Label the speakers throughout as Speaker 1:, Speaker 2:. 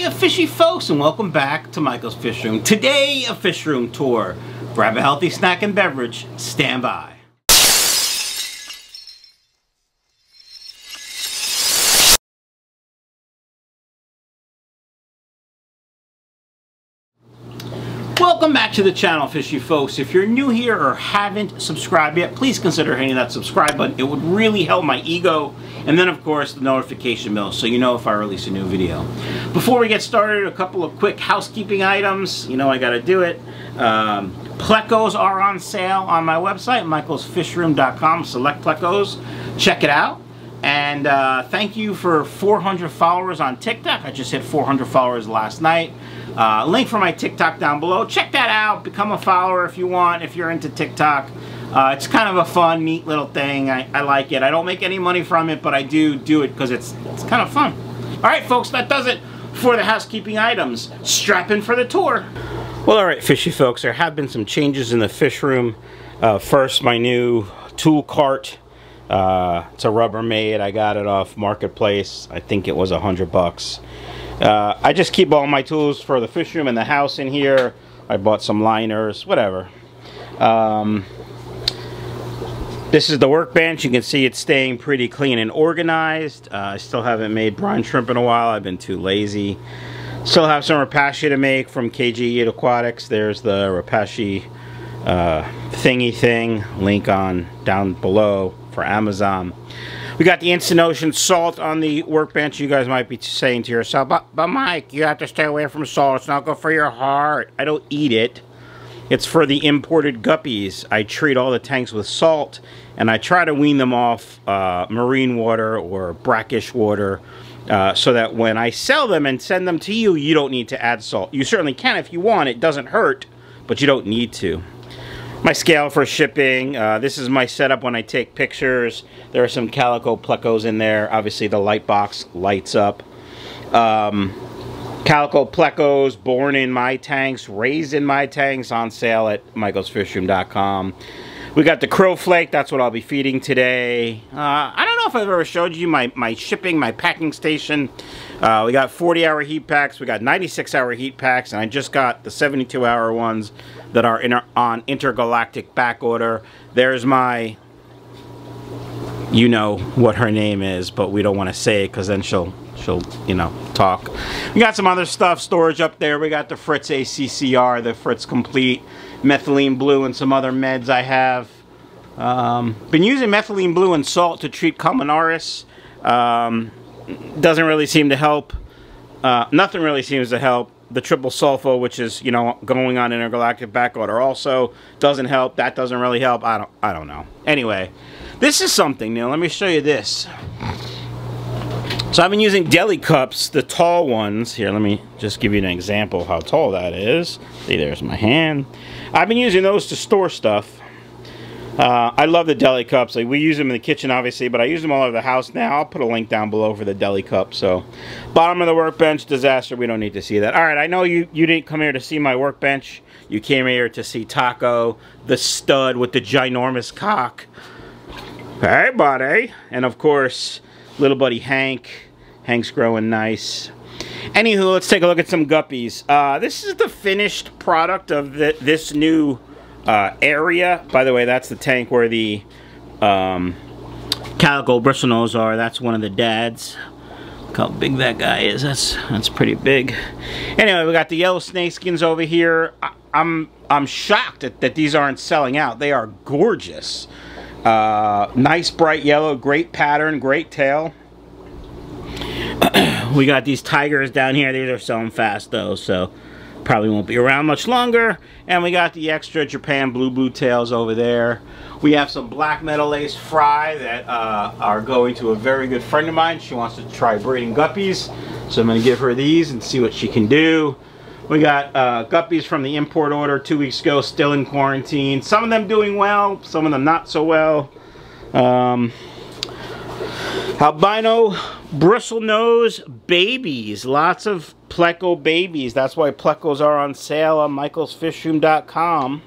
Speaker 1: Hiya fishy folks and welcome back to Michael's Fish Room. Today a fish room tour. Grab a healthy snack and beverage. Stand by. Welcome back to the channel, fishy folks. If you're new here or haven't subscribed yet, please consider hitting that subscribe button. It would really help my ego. And then, of course, the notification bell so you know if I release a new video. Before we get started, a couple of quick housekeeping items. You know I gotta do it. Um, Plecos are on sale on my website, michaelsfishroom.com. Select Plecos. Check it out. And uh, thank you for 400 followers on TikTok. I just hit 400 followers last night. Uh, link for my TikTok down below. Check that out. Become a follower if you want, if you're into TikTok. Uh, it's kind of a fun, neat little thing. I, I, like it. I don't make any money from it, but I do do it because it's, it's kind of fun. All right, folks, that does it for the housekeeping items. Strap in for the tour. Well, all right, fishy folks, there have been some changes in the fish room. Uh, first, my new tool cart. Uh, it's a Rubbermaid. I got it off Marketplace. I think it was a hundred bucks. Uh, I just keep all my tools for the fish room and the house in here. I bought some liners, whatever. Um, this is the workbench. You can see it's staying pretty clean and organized. Uh, I still haven't made brine shrimp in a while. I've been too lazy. Still have some Repashy to make from KJE Aquatics. There's the Repashy uh, thingy thing. Link on down below for Amazon. We got the Instant Ocean salt on the workbench. You guys might be saying to yourself, but, but Mike, you have to stay away from salt. It's not good for your heart. I don't eat it. It's for the imported guppies. I treat all the tanks with salt, and I try to wean them off uh, marine water or brackish water uh, so that when I sell them and send them to you, you don't need to add salt. You certainly can if you want. It doesn't hurt, but you don't need to my scale for shipping. Uh, this is my setup when I take pictures. There are some calico plecos in there. Obviously the light box lights up. Um, calico plecos born in my tanks, raised in my tanks on sale at michaelsfishroom.com. We got the crow flake, that's what I'll be feeding today. Uh, I don't know if I've ever showed you my, my shipping, my packing station. Uh, we got 40 hour heat packs, we got 96 hour heat packs, and I just got the 72 hour ones that are in, on intergalactic back order. There's my, you know what her name is, but we don't want to say it because then she'll, she'll, you know, talk. We got some other stuff, storage up there. We got the Fritz ACCR, the Fritz Complete, methylene blue, and some other meds I have. Um, been using methylene blue and salt to treat Columnaris. Um, doesn't really seem to help. Uh, nothing really seems to help the triple sulfa, which is you know going on intergalactic backorder, also doesn't help. That doesn't really help. I don't I don't know. Anyway, this is something new. Let me show you this. So I've been using deli cups, the tall ones. Here, let me just give you an example how tall that is. See, there's my hand. I've been using those to store stuff. Uh, I love the deli cups. Like we use them in the kitchen, obviously, but I use them all over the house now. I'll put a link down below for the deli cup. So, bottom of the workbench, disaster. We don't need to see that. All right, I know you, you didn't come here to see my workbench. You came here to see Taco, the stud with the ginormous cock. Hey, buddy. And, of course, little buddy Hank. Hank's growing nice. Anywho, let's take a look at some guppies. Uh, this is the finished product of the, this new uh, area. By the way, that's the tank where the um, calico bristlenose are. That's one of the dads. Look how big that guy is. That's that's pretty big. Anyway, we got the yellow snakeskins over here. I, I'm I'm shocked that, that these aren't selling out. They are gorgeous. Uh, nice bright yellow, great pattern, great tail. we got these tigers down here. These are selling fast though, so probably won't be around much longer. And we got the extra Japan blue blue tails over there. We have some black metal ace fry that uh, are going to a very good friend of mine. She wants to try breeding guppies. So I'm going to give her these and see what she can do. We got uh, guppies from the import order two weeks ago, still in quarantine. Some of them doing well, some of them not so well. Um, albino bristlenose babies. Lots of Pleco babies. That's why Plecos are on sale on michaelsfishroom.com.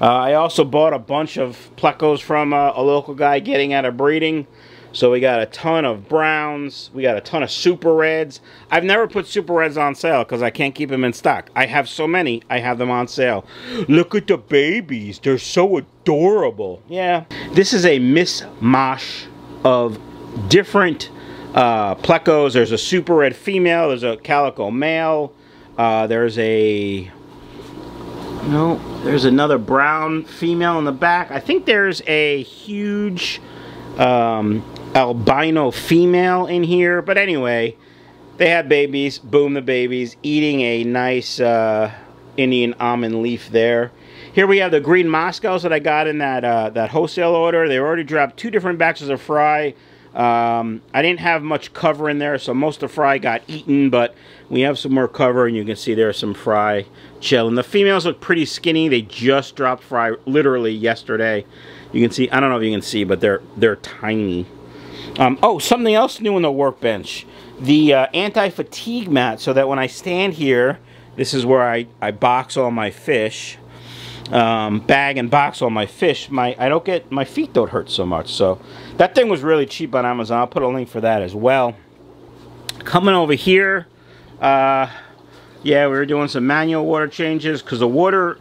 Speaker 1: Uh, I also bought a bunch of Plecos from uh, a local guy getting out of breeding. So we got a ton of browns. We got a ton of super reds. I've never put super reds on sale because I can't keep them in stock. I have so many, I have them on sale. Look at the babies. They're so adorable. Yeah. This is a mishmash of different uh, plecos. There's a super red female. There's a calico male. Uh, there's a no, there's another brown female in the back. I think there's a huge um, albino female in here. But anyway, they had babies. Boom, the babies. Eating a nice uh, Indian almond leaf there. Here we have the green Moscows that I got in that uh, that wholesale order. They already dropped two different batches of fry. Um, I didn't have much cover in there, so most of the fry got eaten, but we have some more cover, and you can see there's some fry chilling. The females look pretty skinny. They just dropped fry literally yesterday. You can see, I don't know if you can see, but they're they're tiny. Um, oh, something else new in the workbench. The uh, anti-fatigue mat, so that when I stand here, this is where I, I box all my fish um, bag and box all my fish, my I don't get my feet don't hurt so much. So that thing was really cheap on Amazon. I'll put a link for that as well. Coming over here, uh, yeah, we were doing some manual water changes because the water.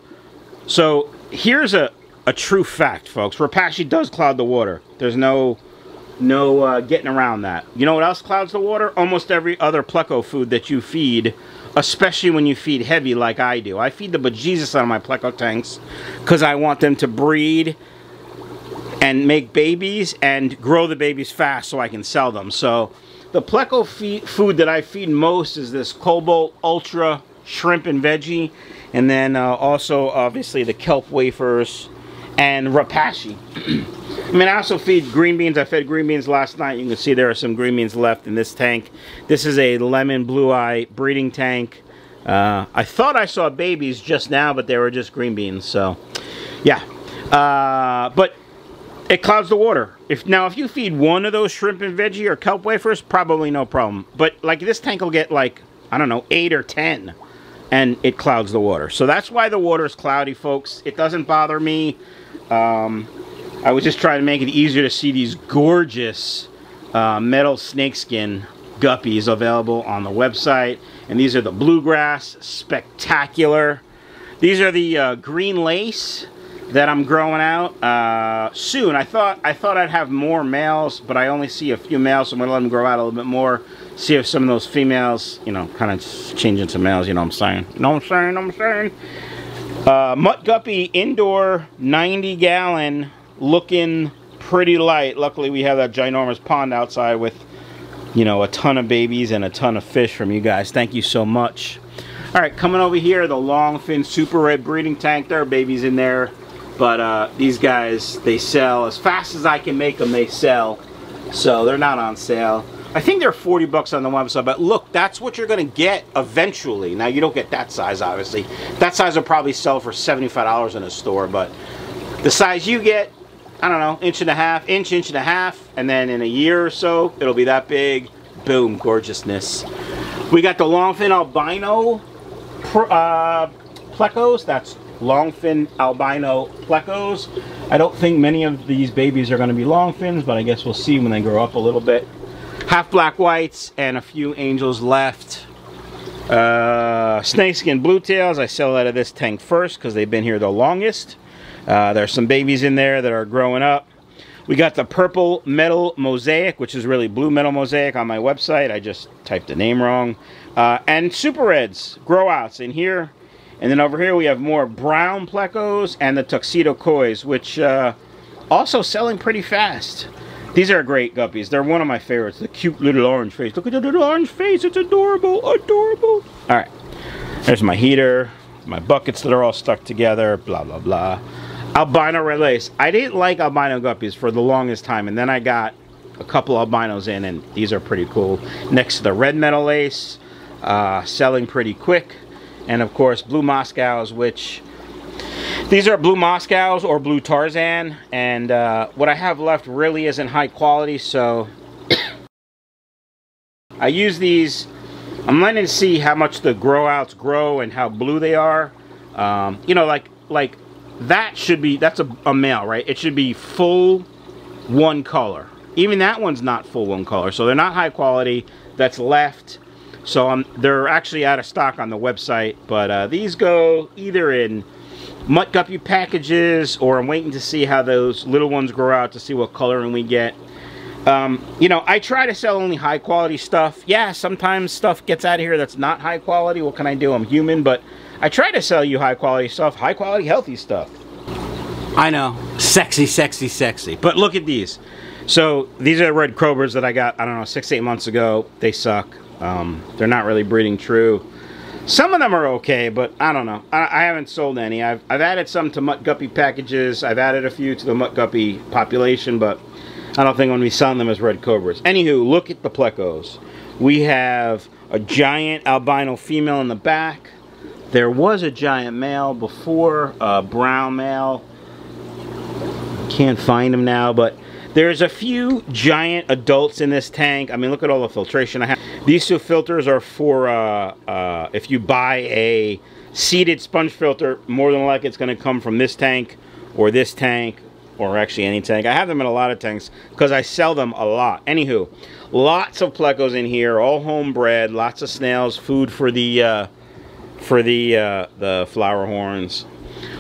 Speaker 1: So here's a a true fact, folks. Repashy does cloud the water. There's no no uh, getting around that. You know what else clouds the water? Almost every other pleco food that you feed especially when you feed heavy like I do. I feed the bejesus out of my pleco tanks because I want them to breed and make babies and grow the babies fast so I can sell them. So the pleco food that I feed most is this Cobalt Ultra shrimp and veggie and then uh, also obviously the kelp wafers and Repashy. I mean, I also feed green beans. I fed green beans last night. You can see there are some green beans left in this tank. This is a lemon blue eye breeding tank. Uh, I thought I saw babies just now, but they were just green beans. So, yeah. Uh, but it clouds the water. If Now, if you feed one of those shrimp and veggie or kelp wafers, probably no problem. But, like, this tank will get, like, I don't know, 8 or 10. And it clouds the water. So that's why the water is cloudy, folks. It doesn't bother me. Um, I was just trying to make it easier to see these gorgeous uh, metal snakeskin guppies available on the website. And these are the bluegrass, spectacular. These are the uh, green lace that I'm growing out uh, soon. I thought I thought I'd have more males, but I only see a few males, so I'm gonna let them grow out a little bit more. See if some of those females, you know, kind of change into males. You know what I'm saying? You know what I'm saying? I'm saying? Uh, Mutt Guppy indoor 90 gallon looking pretty light. Luckily we have that ginormous pond outside with you know a ton of babies and a ton of fish from you guys. Thank you so much. Alright, coming over here, the longfin super red breeding tank. There are babies in there. But uh, these guys, they sell as fast as I can make them, they sell. So they're not on sale. I think they're 40 bucks on the website, but look, that's what you're gonna get eventually. Now you don't get that size, obviously. That size will probably sell for $75 in a store, but the size you get, I don't know, inch and a half, inch, inch and a half, and then in a year or so, it'll be that big. Boom, gorgeousness. We got the longfin albino uh, plecos. That's longfin albino plecos. I don't think many of these babies are going to be longfins, but I guess we'll see when they grow up a little bit half black whites and a few angels left. Uh, snakeskin blue tails, I sell out of this tank first because they've been here the longest. Uh, there's some babies in there that are growing up. We got the purple metal mosaic, which is really blue metal mosaic on my website. I just typed the name wrong. Uh, and super reds, grow outs in here. And then over here we have more brown plecos and the tuxedo kois, which uh, also selling pretty fast. These are great guppies. They're one of my favorites. The cute little orange face. Look at the little orange face. It's adorable. Adorable. All right. There's my heater. My buckets that are all stuck together. Blah, blah, blah. Albino red lace. I didn't like albino guppies for the longest time. And then I got a couple albinos in. And these are pretty cool. Next to the red metal lace. Uh, selling pretty quick. And of course, blue Moscows, which these are blue Moscows or blue Tarzan, and uh, what I have left really isn't high quality, so I use these. I'm letting see how much the grow outs grow and how blue they are. Um, you know, like like that should be that's a, a male, right? It should be full one color. even that one's not full one color. So they're not high quality. That's left. So they're actually out of stock on the website. But uh, these go either in mutt guppy packages or I'm waiting to see how those little ones grow out to see what coloring we get. Um, you know, I try to sell only high quality stuff. Yeah, sometimes stuff gets out of here that's not high quality. What can I do? I'm human, but I try to sell you high quality stuff, high quality, healthy stuff. I know, sexy, sexy, sexy. But look at these. So these are red cobras that I got, I don't know, six, eight months ago. They suck. Um, they're not really breeding true. Some of them are okay, but I don't know. I, I, haven't sold any. I've, I've added some to mutt guppy packages. I've added a few to the mutt guppy population, but I don't think I'm going to be selling them as red cobras. Anywho, look at the plecos. We have a giant albino female in the back. There was a giant male before, a brown male. Can't find him now, but there's a few giant adults in this tank. I mean, look at all the filtration I have. These two filters are for, uh, uh, if you buy a seeded sponge filter, more than likely it's going to come from this tank or this tank or actually any tank. I have them in a lot of tanks because I sell them a lot. Anywho, lots of plecos in here, all homebred, lots of snails, food for the uh, for the uh, the flower horns.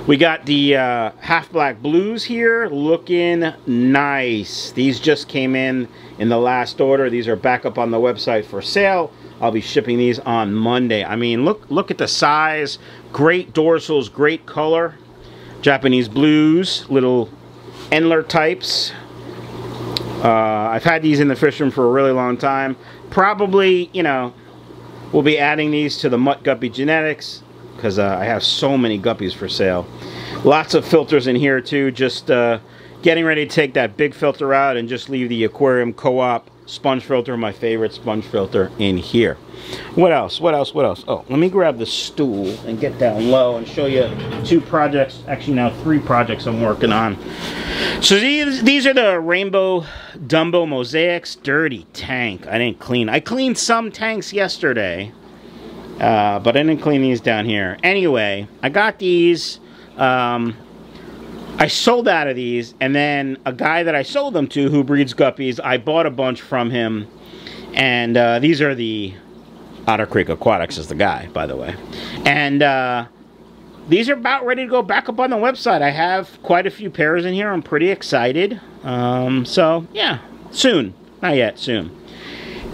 Speaker 1: We got the uh, half black blues here, looking nice. These just came in in the last order. These are back up on the website for sale. I'll be shipping these on Monday. I mean, look look at the size. Great dorsals, great color. Japanese blues, little Endler types. Uh, I've had these in the fish room for a really long time. Probably, you know, we'll be adding these to the Mutt Guppy Genetics because uh, I have so many guppies for sale. Lots of filters in here too. Just uh, getting ready to take that big filter out and just leave the aquarium co-op sponge filter, my favorite sponge filter, in here. What else? What else? What else? Oh, let me grab the stool and get down low and show you two projects, actually now three projects I'm working on. So these, these are the Rainbow Dumbo Mosaics Dirty Tank. I didn't clean. I cleaned some tanks yesterday, uh, but I didn't clean these down here. Anyway, I got these. Um, I sold out of these, and then a guy that I sold them to who breeds guppies, I bought a bunch from him. And uh, these are the Otter Creek Aquatics is the guy, by the way. And uh, these are about ready to go back up on the website. I have quite a few pairs in here. I'm pretty excited. Um, so, yeah, soon. Not yet, soon.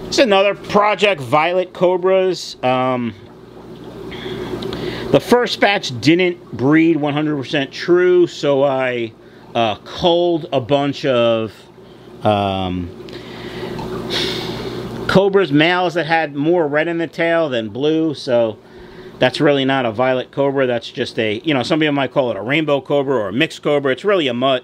Speaker 1: It's another project, Violet Cobras. Um, the first batch didn't breed 100% true, so I uh, culled a bunch of um, cobras, males that had more red in the tail than blue, so that's really not a violet cobra. That's just a, you know, some people might call it a rainbow cobra or a mixed cobra. It's really a mutt.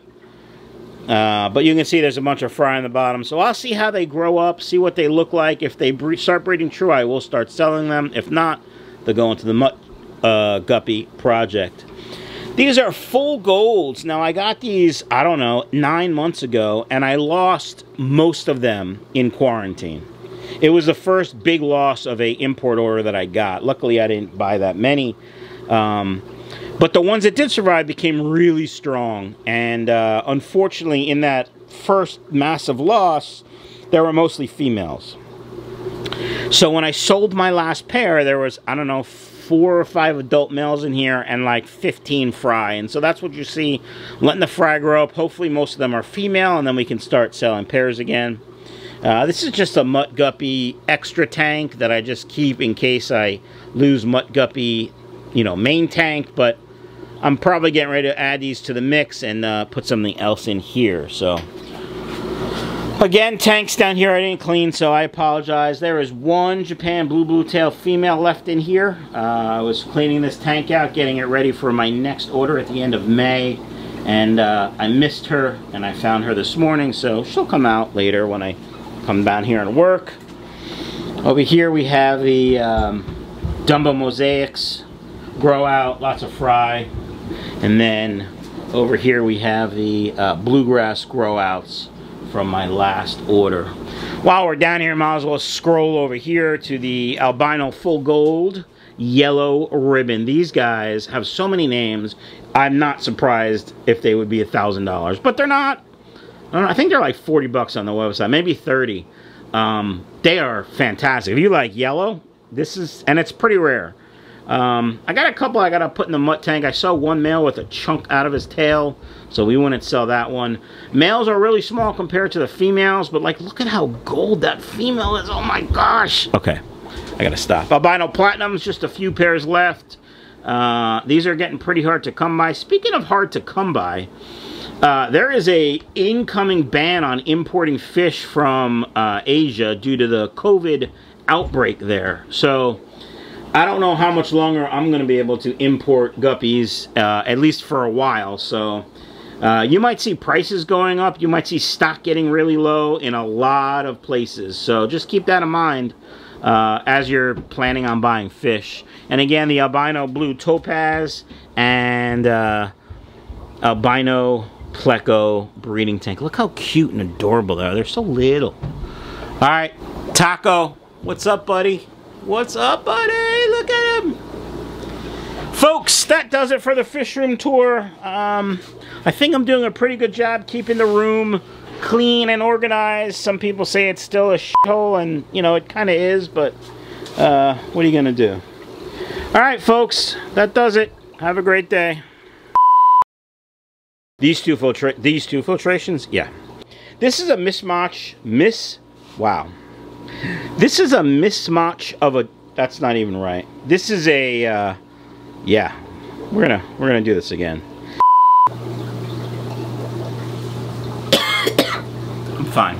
Speaker 1: Uh, but you can see there's a bunch of fry on the bottom. So I'll see how they grow up, see what they look like. If they bre start breeding true, I will start selling them. If not, they'll go into the mutt uh, guppy project. These are full golds. Now, I got these, I don't know, nine months ago, and I lost most of them in quarantine. It was the first big loss of a import order that I got. Luckily, I didn't buy that many. Um, but the ones that did survive became really strong. And uh, unfortunately, in that first massive loss, there were mostly females. So when I sold my last pair, there was, I don't know, four or five adult males in here and like 15 fry. And so that's what you see, letting the fry grow up. Hopefully most of them are female and then we can start selling pairs again. Uh, this is just a mutt guppy extra tank that I just keep in case I lose mutt guppy, you know, main tank. But I'm probably getting ready to add these to the mix and uh, put something else in here. So Again, tanks down here I didn't clean, so I apologize. There is one Japan Blue Blue Tail female left in here. Uh, I was cleaning this tank out, getting it ready for my next order at the end of May. And uh, I missed her, and I found her this morning, so she'll come out later when I come down here and work. Over here we have the um, Dumbo Mosaics grow out, lots of fry. And then over here we have the uh, Bluegrass grow outs from my last order. While we're down here, might as well scroll over here to the albino full gold yellow ribbon. These guys have so many names, I'm not surprised if they would be a $1,000, but they're not. I think they're like 40 bucks on the website, maybe 30. Um, they are fantastic. If you like yellow, this is, and it's pretty rare. Um, I got a couple I got to put in the mutt tank. I saw one male with a chunk out of his tail, so we wouldn't sell that one. Males are really small compared to the females, but like, look at how gold that female is. Oh my gosh. Okay, I got to stop. Albino Platinums, just a few pairs left. Uh, these are getting pretty hard to come by. Speaking of hard to come by, uh, there is a incoming ban on importing fish from uh, Asia due to the COVID outbreak there. So I don't know how much longer I'm going to be able to import guppies, uh, at least for a while. So uh, you might see prices going up. You might see stock getting really low in a lot of places. So just keep that in mind uh, as you're planning on buying fish. And again, the albino blue topaz and uh, albino pleco breeding tank. Look how cute and adorable they are. They're so little. All right, Taco, what's up, buddy? What's up, buddy? Look at him. Folks, that does it for the fish room tour. Um, I think I'm doing a pretty good job keeping the room clean and organized. Some people say it's still a shithole, and, you know, it kind of is, but uh, what are you going to do? All right, folks, that does it. Have a great day. These two filtra these two filtrations, yeah. This is a mismatch, miss, wow. This is a mismatch of a, that's not even right. This is a, uh, yeah, we're gonna, we're gonna do this again. I'm fine.